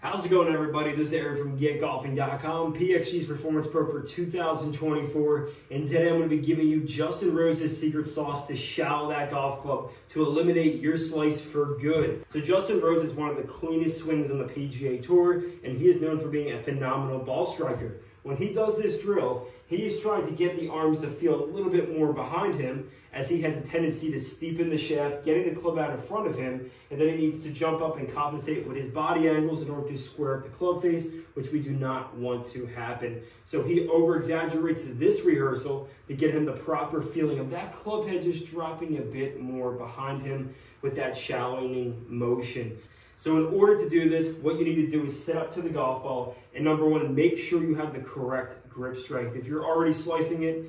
How's it going, everybody? This is Eric from GetGolfing.com, PXG's Performance Pro for 2024, and today I'm going to be giving you Justin Rose's secret sauce to shallow that golf club to eliminate your slice for good. So Justin Rose is one of the cleanest swings on the PGA Tour, and he is known for being a phenomenal ball striker. When he does this drill, he is trying to get the arms to feel a little bit more behind him as he has a tendency to steepen the shaft, getting the club out in front of him, and then he needs to jump up and compensate with his body angles in order to square up the club face, which we do not want to happen. So he over-exaggerates this rehearsal to get him the proper feeling of that club head just dropping a bit more behind him with that shallowing motion. So in order to do this, what you need to do is set up to the golf ball, and number one, make sure you have the correct grip strength. If you're already slicing it,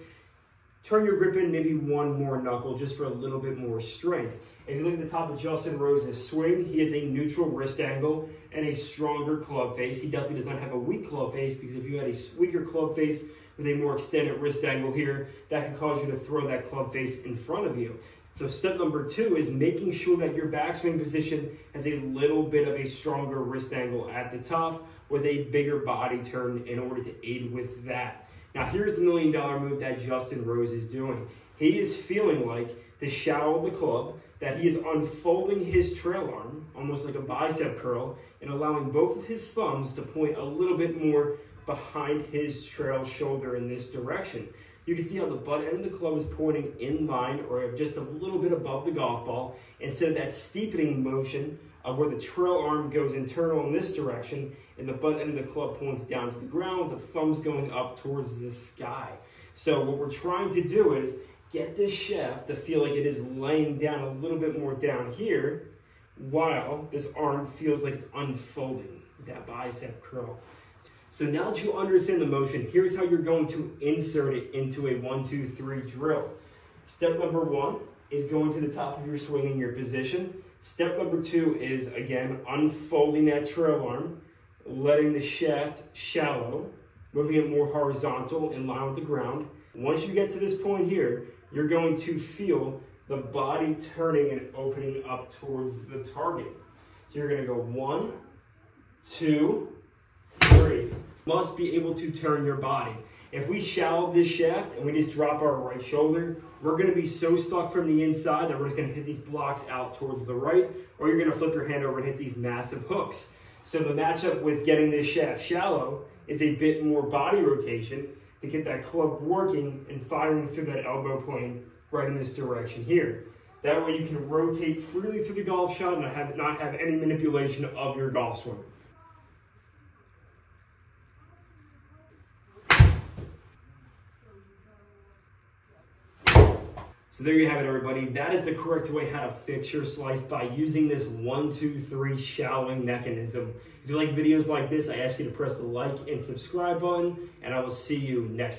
turn your grip in maybe one more knuckle just for a little bit more strength. If you look at the top of Justin Rose's swing, he has a neutral wrist angle and a stronger club face. He definitely does not have a weak club face because if you had a weaker club face with a more extended wrist angle here, that can cause you to throw that club face in front of you. So step number two is making sure that your backswing position has a little bit of a stronger wrist angle at the top with a bigger body turn in order to aid with that. Now here's the million dollar move that Justin Rose is doing. He is feeling like to shallow the club, that he is unfolding his trail arm, almost like a bicep curl, and allowing both of his thumbs to point a little bit more behind his trail shoulder in this direction. You can see how the butt end of the club is pointing in line or just a little bit above the golf ball instead of that steepening motion of where the trail arm goes internal in this direction and the butt end of the club points down to the ground the thumbs going up towards the sky. So what we're trying to do is get this shaft to feel like it is laying down a little bit more down here while this arm feels like it's unfolding, that bicep curl. So now that you understand the motion, here's how you're going to insert it into a one, two, three drill. Step number one is going to the top of your swing in your position. Step number two is, again, unfolding that trail arm, letting the shaft shallow, moving it more horizontal in line with the ground. Once you get to this point here, you're going to feel the body turning and opening up towards the target. So you're gonna go one, two, Must be able to turn your body. If we shallow this shaft and we just drop our right shoulder, we're gonna be so stuck from the inside that we're just gonna hit these blocks out towards the right, or you're gonna flip your hand over and hit these massive hooks. So the matchup with getting this shaft shallow is a bit more body rotation to get that club working and firing through that elbow plane right in this direction here. That way you can rotate freely through the golf shot and have, not have any manipulation of your golf swing. So there you have it, everybody. That is the correct way how to fix your slice by using this one, two, three shallowing mechanism. If you like videos like this, I ask you to press the like and subscribe button, and I will see you next